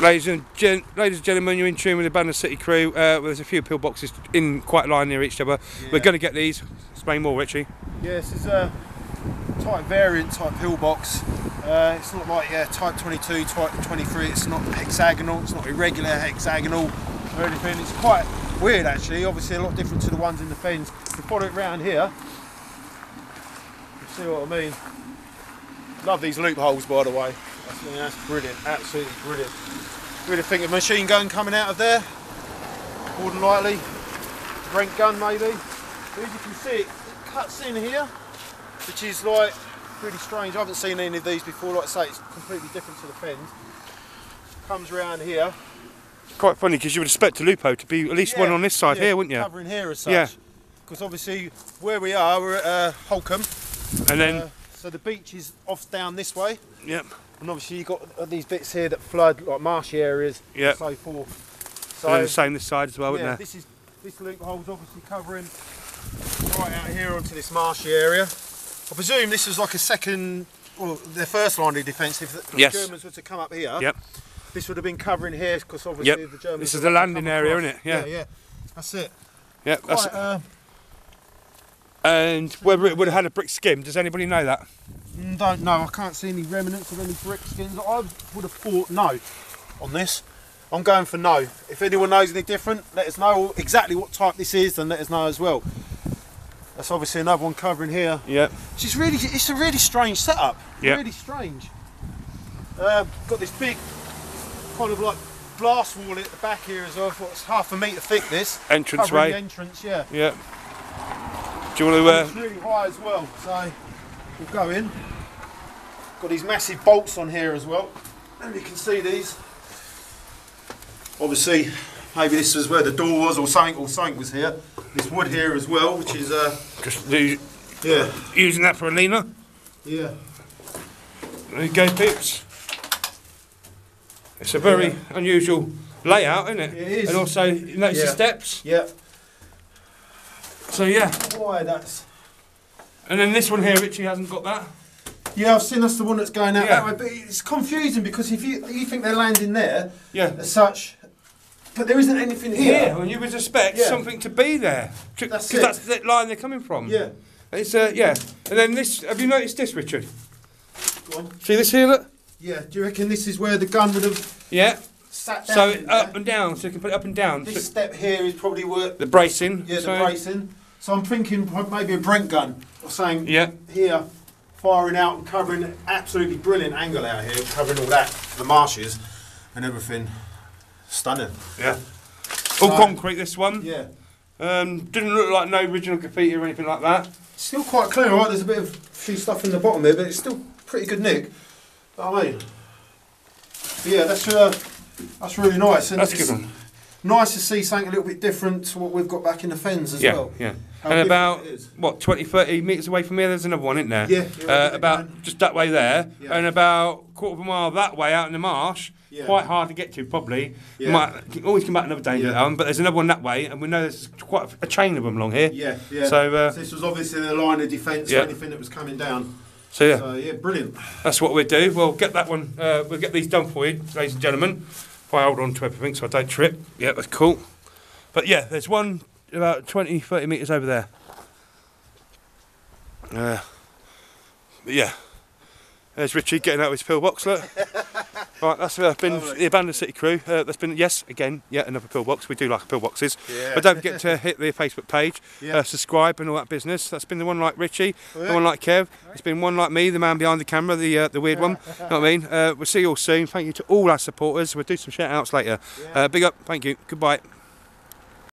Ladies and, gen- ladies and gentlemen, you're in tune with the Abandoned City crew. Uh, there's a few pillboxes in quite a line near each other. We're going to get these. Explain more, Richie. Yeah, this is a type variant type pillbox. Uh, it's not like yeah, type 22, type 23. It's not hexagonal. It's not irregular hexagonal or anything. It's quite weird actually. Obviously a lot different to the ones in the fens. If you follow it round here, you see what I mean. Love these loopholes by the way. That's, yeah, that's brilliant. Absolutely brilliant. Really think a machine gun coming out of there. More than likely. Bren gun maybe. But as you can see, it cuts in here which is like really strange. I haven't seen any of these before. Like I say, it's completely different to the fens. Comes around here. Quite funny because you would expect a loophole to be at least one on this side yeah, here, wouldn't you? Covering here as such. Yeah. Because obviously where we are, we're at uh, Holkham. And then, Uh, so the beach is off down this way. yep, And obviously you've got these bits here that flood, like marshy areas Yeah. and so forth. and So the same this side as well, yeah, wouldn't there? this is this loophole's obviously covering right out here onto this marshy area. I presume this was like a second, well, their first line of defence. If the Yes. Germans were to come up here, Yep. this would have been covering here because obviously Yep. the Germans. This is the landing area, across. innit? Yeah. yeah, yeah. That's it. Yep. That's, Quite, uh, and whether it would have had a brick skin, does anybody know that? mm, don't know. I can't see any remnants of any brick skins. I would have thought no on this. I'm going for no. If anyone knows any different, let us know exactly what type this is, and let us know as well. That's obviously another one covering here. Yep. It's really, it's a really strange setup. Yeah. Really strange. Uh, got this big, kind of like blast wall at the back here as well. What's half a metre thick? This Entrance way. entrance. Yeah. Yep. Do you want it's to? Uh, really high as well. So we'll go in. Got these massive bolts on here as well, and you can see these. Obviously, maybe this was where the door was, or something, or something was here. This wood here as well, which is uh, just do, yeah, using that for a leaner. yeah. There you go, peeps. It's a very Yeah. unusual layout, isn't it? It is. And also, you notice the steps. Yeah, So yeah. why that's And then this one here, Richie hasn't got that. Yeah, I've seen that's the one that's going out Yeah. that way, but it's confusing because if you you think they're landing there Yeah. as such, but there isn't anything here. Yeah, and you would expect Yeah. something to be there because That's it. that's the line they're coming from. Yeah. It's uh, yeah. And then this. Have you noticed this, Richard? Go on. See this here? Look. Yeah. Do you reckon this is where the gun would have Yeah. Sat down? So up and down, so you can put it up and down. this So step here is probably where the bracing. yeah the so, bracing. So I'm thinking maybe a Bren gun or saying Yeah. here, firing out and covering absolutely brilliant angle out here, covering all that, the marshes and everything. Stunning. Yeah. All So- concrete. This one. Yeah. Um, didn't look like no original graffiti or anything like that. Still quite clear, right? There's a bit of few stuff in the bottom here, but it's still pretty good nick. I mean, yeah, that's uh, that's really nice. And That's a good one. Nice to see something a little bit different to what we've got back in the fens as Yeah, well. yeah. How and about what 20, 30 metres away from here, there's another one, isn't there? Yeah, Uh, yeah, about just that way there, Yeah. and about quarter of a mile that way out in the marsh. Yeah. Quite hard to get to, probably. Yeah. Might always come back another day, Yeah. um, but there's another one that way, and we know there's quite a chain of them along here. Yeah, yeah. So, uh, this was obviously the line of defence Yeah. anything that was coming down. So yeah, So yeah, brilliant. that's what we do. We'll get that one. Uh, we'll get these done for you, ladies and gentlemen. If I hold on to everything so I don't trip. Yeah, that's cool. But yeah, there's one about 20, 30 metres over there. Uh, but yeah. There's Richie getting out of his pillbox, look. right, that's uh, been the Abandoned City crew. Uh, that's been, yes, again, yet another pillbox. We do like pillboxes. Yeah. But don't forget to hit the Facebook page, Yeah. uh, subscribe and all that business. That's been the one like Richie, Oh, yeah. the one like Kev. It's been one like me, the man behind the camera, the uh, the weird one. you know what I mean? Uh, we'll see you all soon. Thank you to all our supporters. We'll do some shout outs later. Uh, big up, thank you. Goodbye.